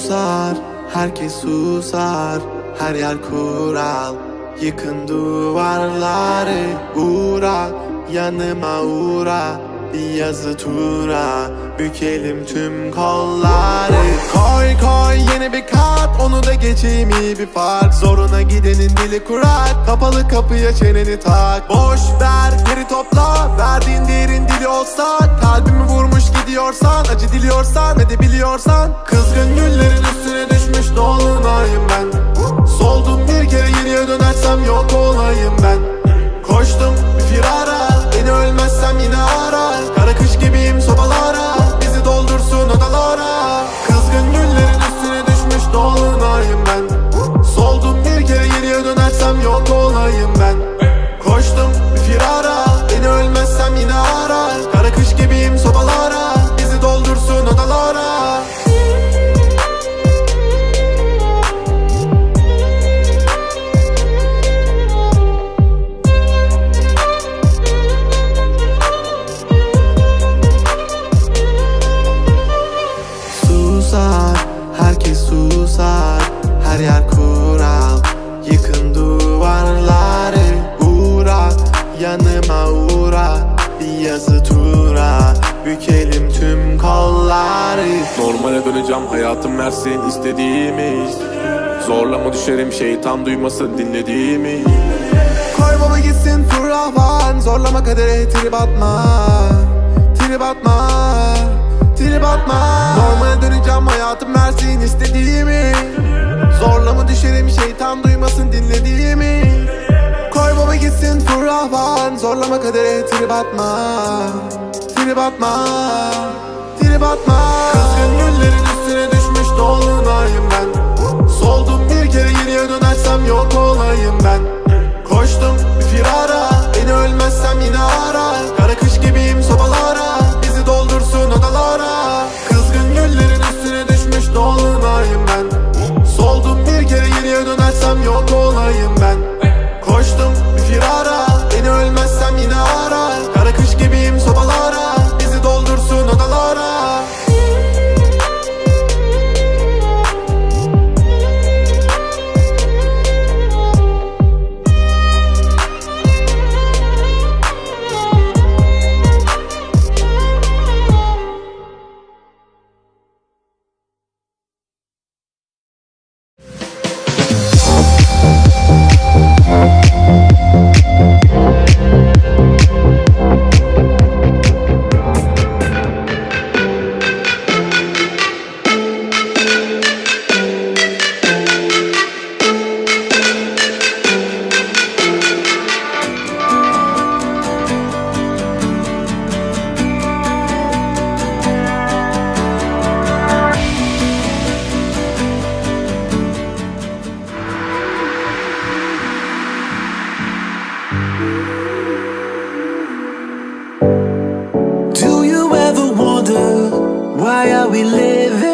susar, herkes susar Her yer kural, yıkın duvarları Uğra, yanıma uğra Bir yazı tura, bükelim tüm kolları. Koy koy yeni bir kat, onu da geçeyim iyi bir fark. Zoruna gidenin dili kurar, kapalı kapıya çeneni tak. Boş ver, geri topla, verdiğin gidiyorsan, acı diliyorsan, edebiliyorsan Kızgın güllerin üstüne düşmüş dolunayım ben. Soldum bir kere geriye dönersem yok olayım ben. Koştum bir firara, beni ölmezsem yine ara. Kara kış gibiyim sobalara, bizi doldursun odalara. Kızgın güllerin üstüne düşmüş dolunayım ben. Soldum bir kere geriye dönersem yok olayım ben. Koştum Normale döneceğim hayatım versin istediğimi. Zorlama düşerim şeytan duymasın dinlediğimi. Baba gitsin fırlavan Zorlama kadere trip atma. Trip atma. Trip atma. Normale döneceğim hayatım versin istediğimi. Zorlama düşerim şeytan duymasın dinlediğimi. Baba gitsin fırlavan Zorlama kadere trip atma. Trip atma Kızgın güllerin we living?